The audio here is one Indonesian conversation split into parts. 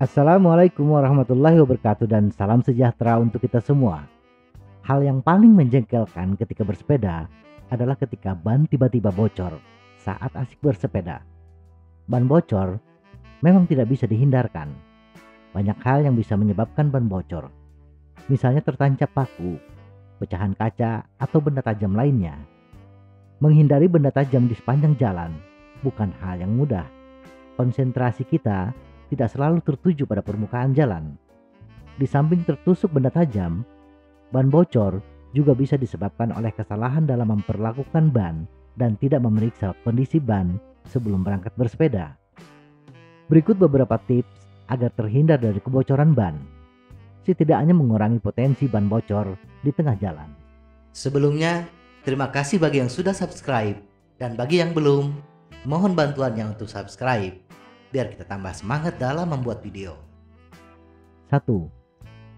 Assalamualaikum warahmatullahi wabarakatuh dan salam sejahtera untuk kita semua. Hal yang paling menjengkelkan ketika bersepeda adalah ketika ban tiba-tiba bocor saat asik bersepeda. Ban bocor memang tidak bisa dihindarkan. Banyak hal yang bisa menyebabkan ban bocor. Misalnya tertancap paku, pecahan kaca, atau benda tajam lainnya. Menghindari benda tajam di sepanjang jalan bukan hal yang mudah. Konsentrasi kita tidak selalu tertuju pada permukaan jalan. Di samping tertusuk benda tajam, ban bocor juga bisa disebabkan oleh kesalahan dalam memperlakukan ban dan tidak memeriksa kondisi ban sebelum berangkat bersepeda. Berikut beberapa tips agar terhindar dari kebocoran ban. Setidaknya mengurangi potensi ban bocor di tengah jalan. Sebelumnya, terima kasih bagi yang sudah subscribe dan bagi yang belum, mohon bantuannya untuk subscribe biar kita tambah semangat dalam membuat video. 1.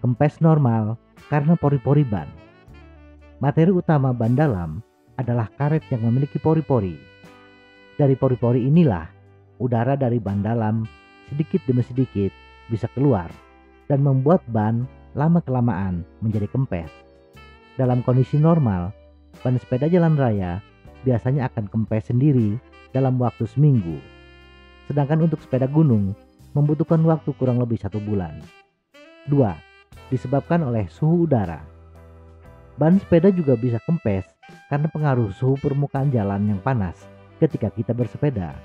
Kempes normal karena pori-pori ban. Materi utama ban dalam adalah karet yang memiliki pori-pori. Dari pori-pori inilah udara dari ban dalam sedikit demi sedikit bisa keluar dan membuat ban lama-kelamaan menjadi kempes. Dalam kondisi normal, ban sepeda jalan raya biasanya akan kempes sendiri dalam waktu seminggu sedangkan untuk sepeda gunung membutuhkan waktu kurang lebih satu bulan. 2. Disebabkan oleh suhu udara. Ban sepeda juga bisa kempes karena pengaruh suhu permukaan jalan yang panas ketika kita bersepeda.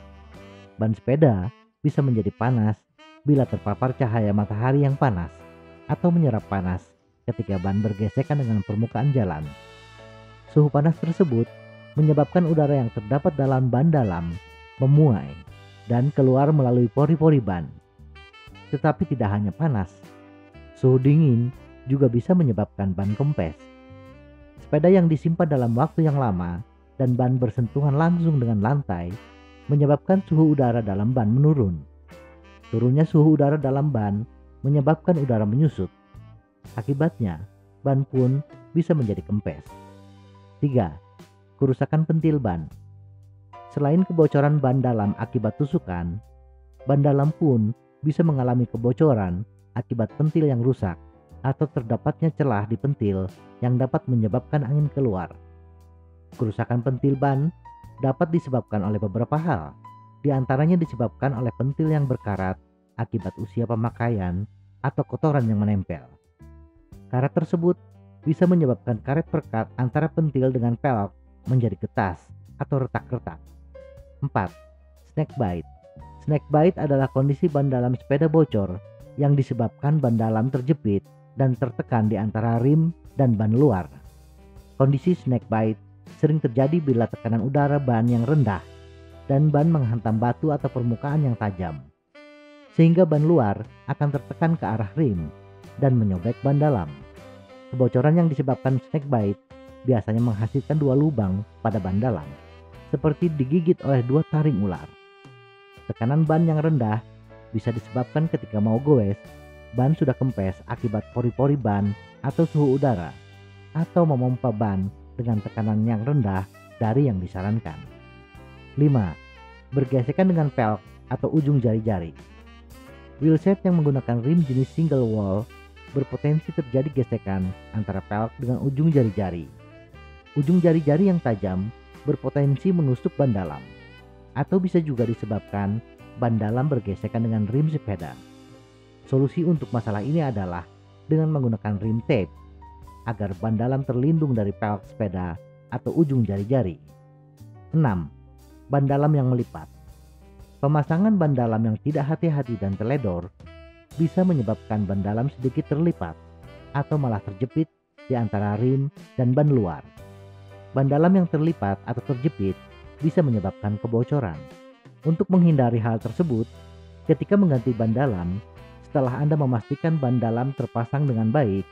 Ban sepeda bisa menjadi panas bila terpapar cahaya matahari yang panas atau menyerap panas ketika ban bergesekan dengan permukaan jalan. Suhu panas tersebut menyebabkan udara yang terdapat dalam ban dalam memuai dan keluar melalui pori-pori ban. Tetapi tidak hanya panas, suhu dingin juga bisa menyebabkan ban kempes. Sepeda yang disimpan dalam waktu yang lama dan ban bersentuhan langsung dengan lantai menyebabkan suhu udara dalam ban menurun. Turunnya suhu udara dalam ban menyebabkan udara menyusut. Akibatnya, ban pun bisa menjadi kempes. 3. Kerusakan pentil ban. Selain kebocoran ban dalam akibat tusukan, ban dalam pun bisa mengalami kebocoran akibat pentil yang rusak atau terdapatnya celah di pentil yang dapat menyebabkan angin keluar. Kerusakan pentil ban dapat disebabkan oleh beberapa hal, di antaranya disebabkan oleh pentil yang berkarat akibat usia pemakaian atau kotoran yang menempel. Karat tersebut bisa menyebabkan karet perkat antara pentil dengan pelok menjadi ketas atau retak-retak. 4. Snack bite. Snack bite adalah kondisi ban dalam sepeda bocor yang disebabkan ban dalam terjepit dan tertekan di antara rim dan ban luar. Kondisi snack bite sering terjadi bila tekanan udara ban yang rendah dan ban menghantam batu atau permukaan yang tajam. Sehingga ban luar akan tertekan ke arah rim dan menyobek ban dalam. Kebocoran yang disebabkan snack bite biasanya menghasilkan dua lubang pada ban dalam seperti digigit oleh dua taring ular. Tekanan ban yang rendah bisa disebabkan ketika mau goes, ban sudah kempes akibat pori-pori ban atau suhu udara, atau memompa ban dengan tekanan yang rendah dari yang disarankan. 5. Bergesekan dengan pelk atau ujung jari-jari. Wheelset yang menggunakan rim jenis single wall berpotensi terjadi gesekan antara pelk dengan ujung jari-jari. Ujung jari-jari yang tajam berpotensi menusuk ban dalam atau bisa juga disebabkan ban dalam bergesekan dengan rim sepeda. Solusi untuk masalah ini adalah dengan menggunakan rim tape agar ban dalam terlindung dari pelek sepeda atau ujung jari-jari. 6. Ban dalam yang melipat. Pemasangan ban dalam yang tidak hati-hati dan teledor bisa menyebabkan ban dalam sedikit terlipat atau malah terjepit di antara rim dan ban luar. Ban dalam yang terlipat atau terjepit bisa menyebabkan kebocoran. Untuk menghindari hal tersebut, ketika mengganti ban dalam, setelah Anda memastikan ban dalam terpasang dengan baik,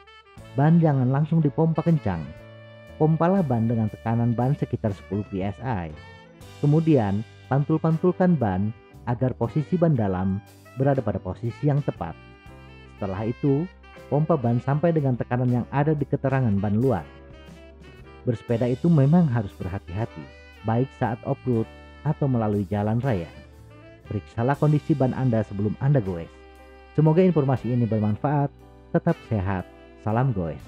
ban jangan langsung dipompa kencang. Pompalah ban dengan tekanan ban sekitar 10 psi. Kemudian, pantul-pantulkan ban agar posisi ban dalam berada pada posisi yang tepat. Setelah itu, pompa ban sampai dengan tekanan yang ada di keterangan ban luar. Bersepeda itu memang harus berhati-hati, baik saat off-road atau melalui jalan raya. Periksalah kondisi ban Anda sebelum Anda goes. Semoga informasi ini bermanfaat. Tetap sehat. Salam goes.